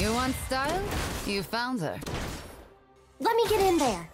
You want style? You found her. Let me get in there.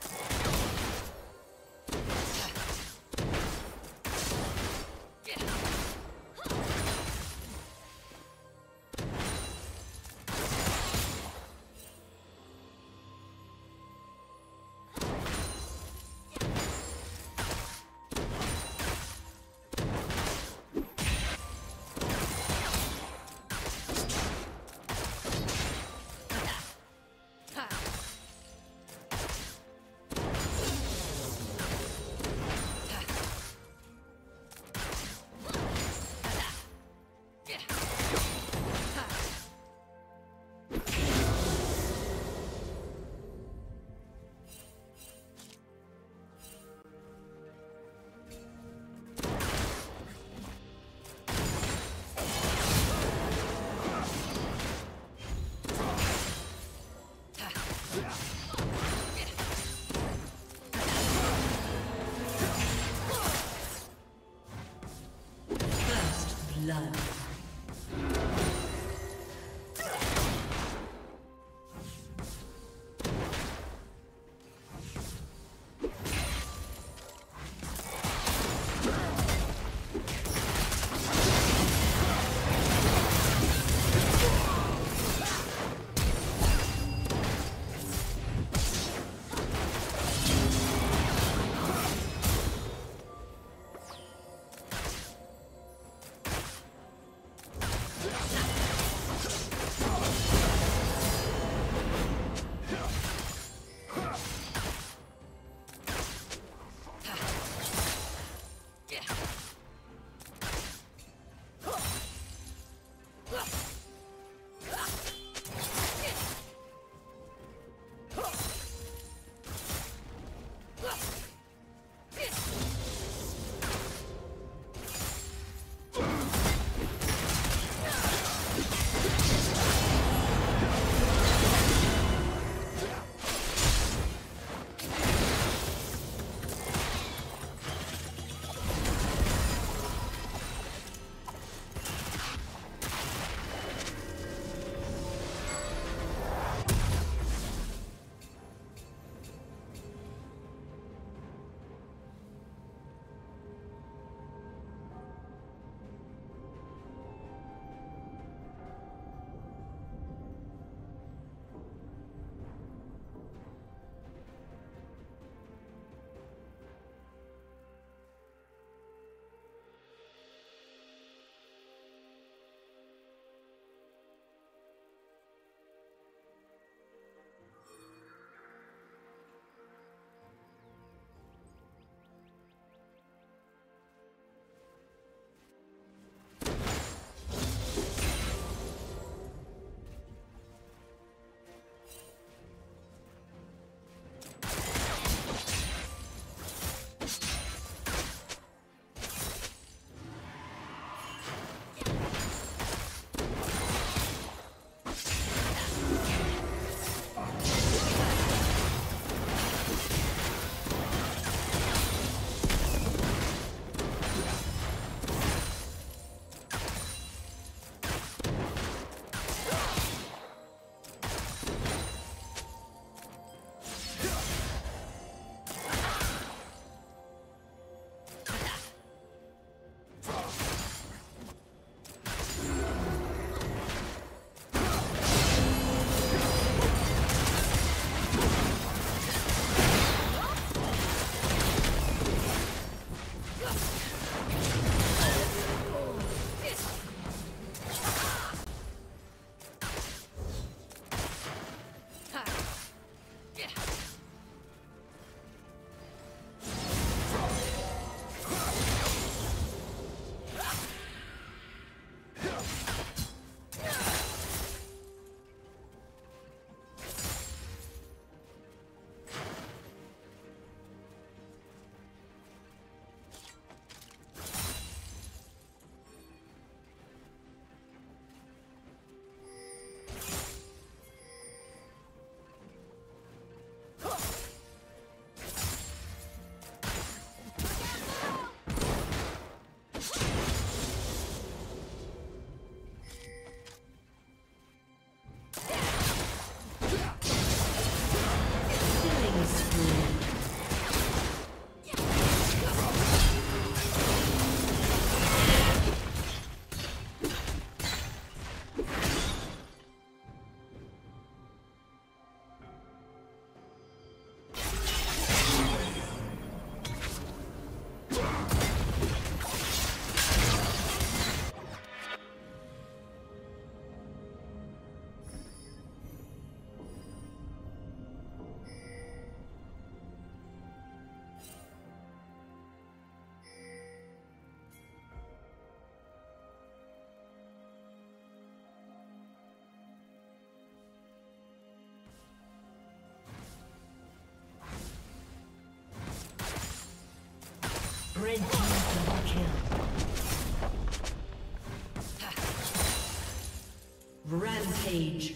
Rampage.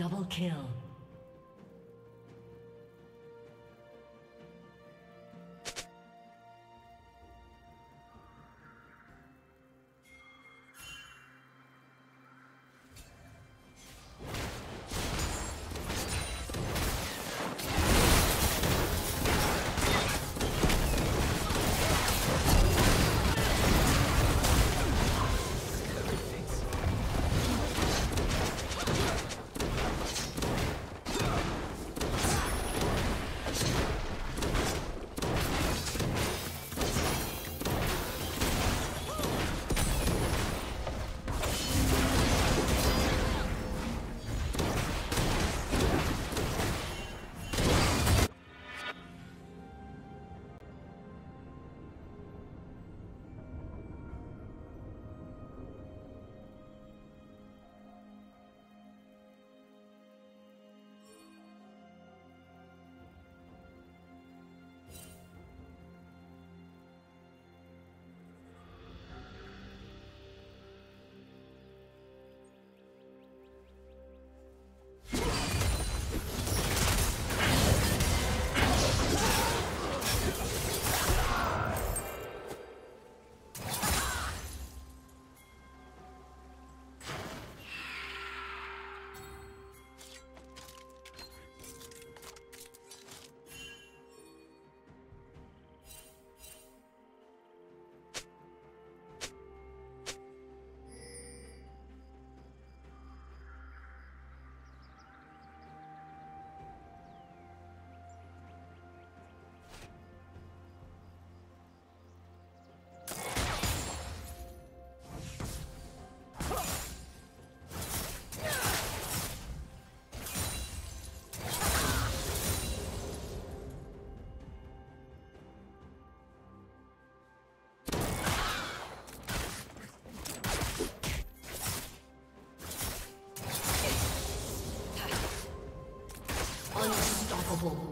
Double kill. Unstoppable.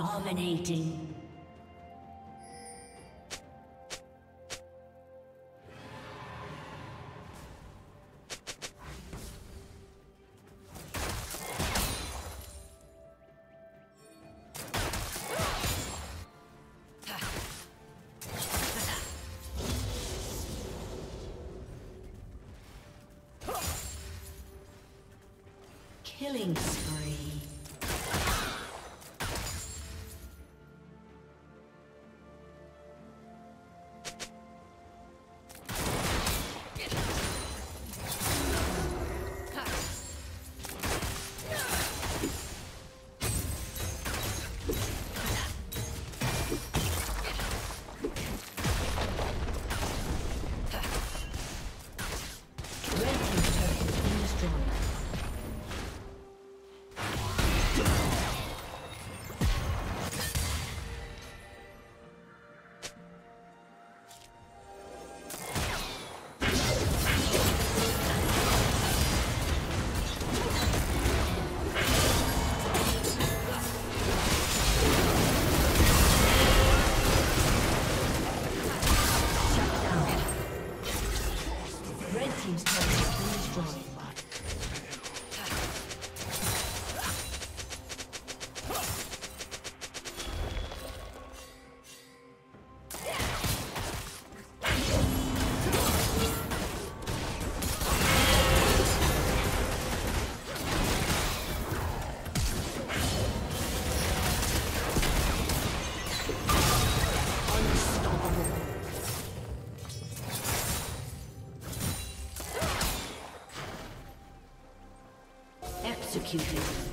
Dominating. Executed.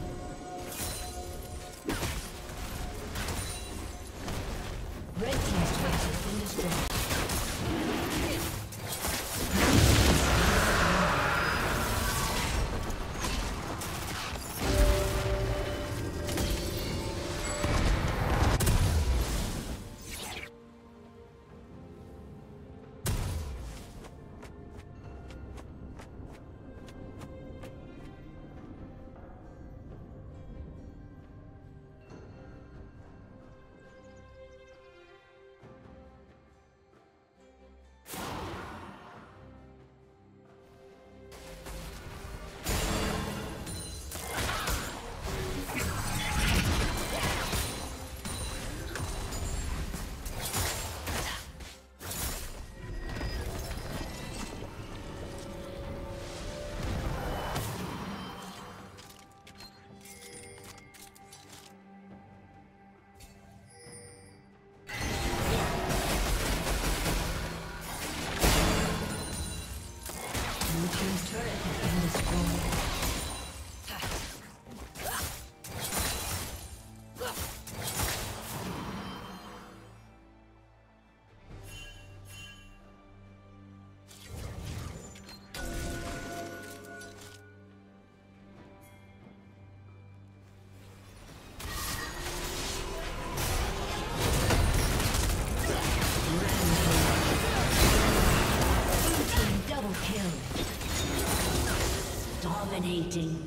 Dominating.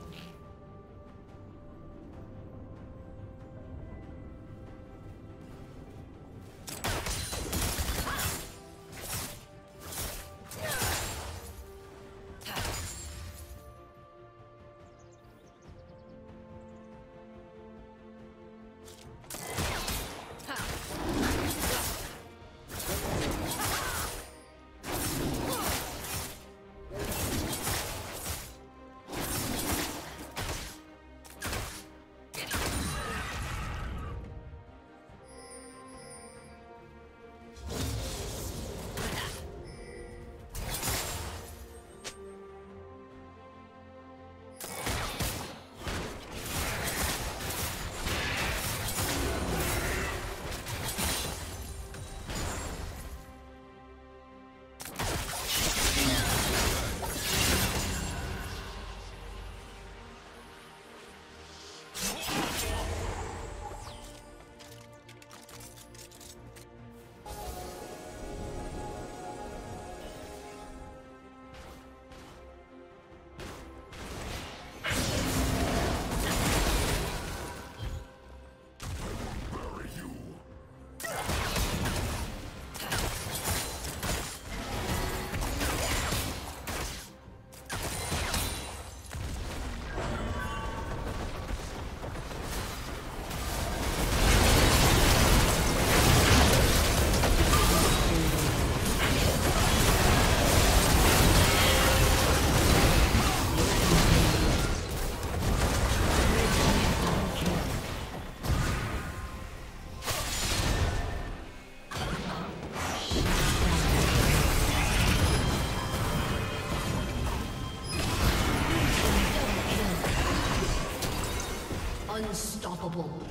Unstoppable.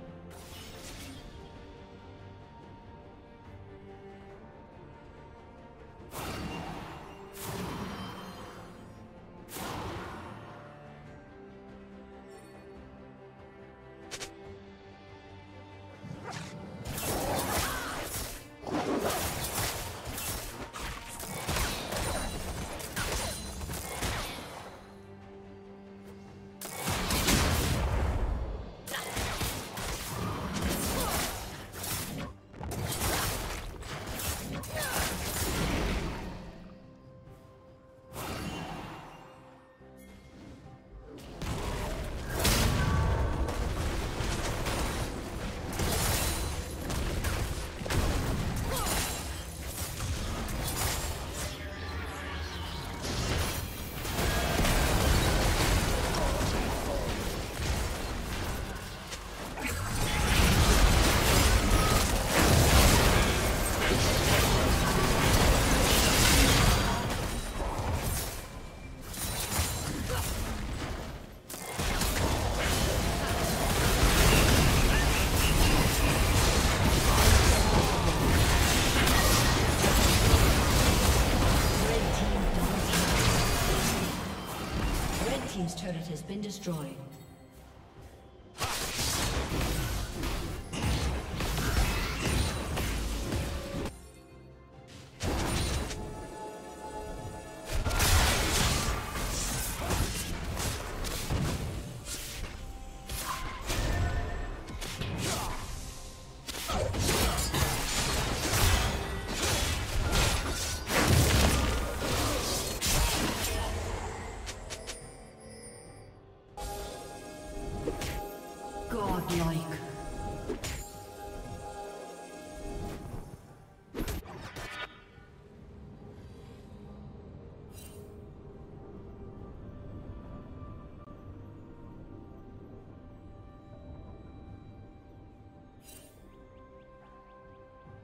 Been destroyed.